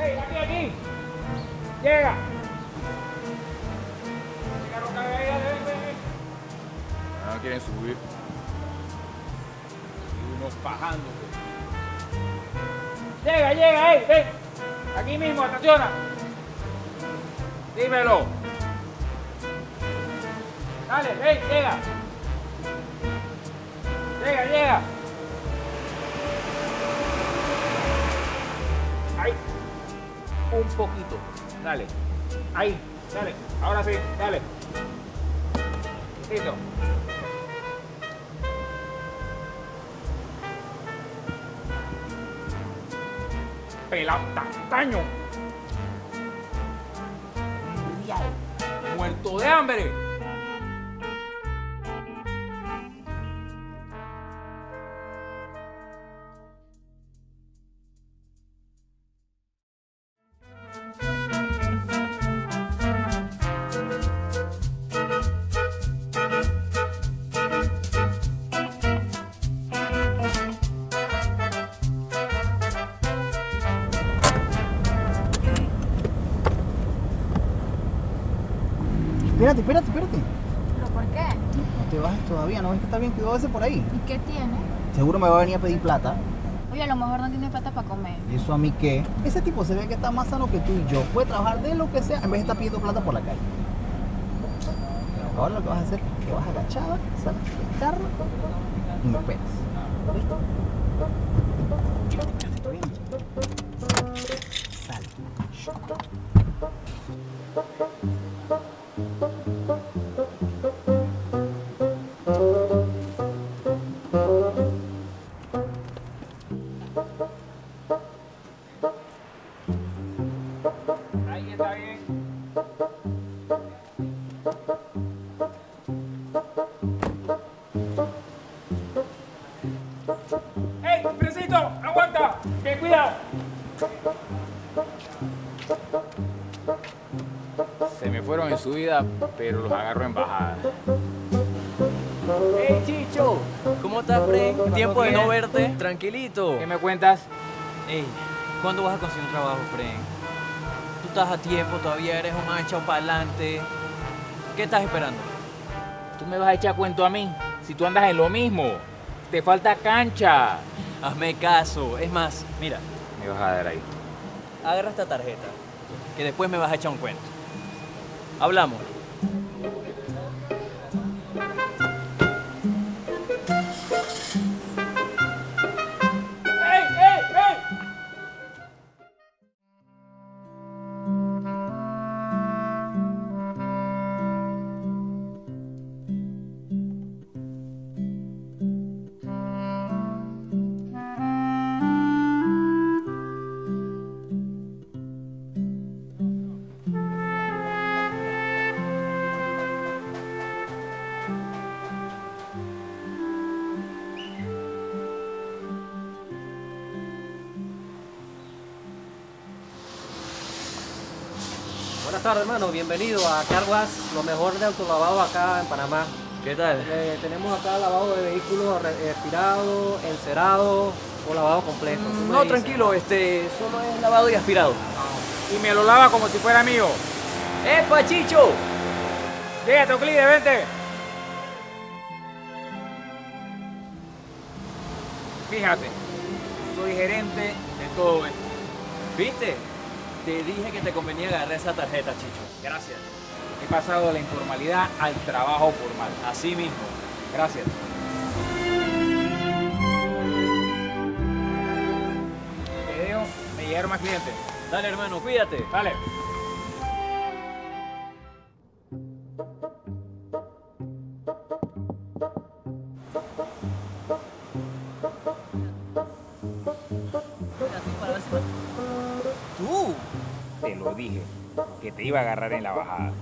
¡Ey, aquí, aquí! ¡Llega! Llega, Roca, ven, ven. No quieren subir. Y unos fajando. Llega, llega, ey, ven. Aquí mismo, estaciona. Dímelo. Dale, ven, llega. Llega, llega. Un poquito. Dale. Ahí. Dale. Ahora sí. Dale. Listo. Pelado tacaño. Muerto de hambre. Espérate, espérate, espérate. ¿Pero por qué? No te bajes todavía, ¿no ves que está bien cuidado ese por ahí? ¿Y qué tiene? Seguro me va a venir a pedir plata. Oye, a lo mejor no tiene plata para comer. ¿Y eso a mí qué? Ese tipo se ve que está más sano que tú y yo. Puede trabajar de lo que sea en vez de estar pidiendo plata por la calle. Ahora lo que vas a hacer es que vas agachada, sales del carro y me esperas. ¿Listo? Me fueron en subida, pero los agarro en bajada. ¡Hey, Chicho! ¿Cómo estás, Fred? Tiempo de no verte. Tranquilito. ¿Qué me cuentas? Ey, ¿cuándo vas a conseguir un trabajo, Fred? Tú estás a tiempo, todavía eres un mancha para adelante. ¿Qué estás esperando? ¿Tú me vas a echar cuento a mí? Si tú andas en lo mismo. Te falta cancha. Hazme caso. Es más, mira, Me vas a dar ahí. agarra esta tarjeta, que después me vas a echar un cuento. Hablamos. Buenas tardes, hermano. Bienvenido a Carguas, lo mejor de autolavado acá en Panamá. ¿Qué tal? Eh, tenemos acá lavado de vehículos re- expirado, encerado o lavado completo. No, dices. tranquilo, este, solo es lavado y aspirado. Y me lo lava como si fuera mío. ¡Epa, Chicho! Llega, Euclides, vente. Fíjate, soy gerente de todo esto. ¿Viste? Te dije que te convenía agarrar esa tarjeta, Chicho. Gracias. He pasado de la informalidad al trabajo formal. Así mismo. Gracias. Te dejo, me llegaron más clientes. Dale, hermano, cuídate. Dale. Te lo dije, que te iba a agarrar en la bajada.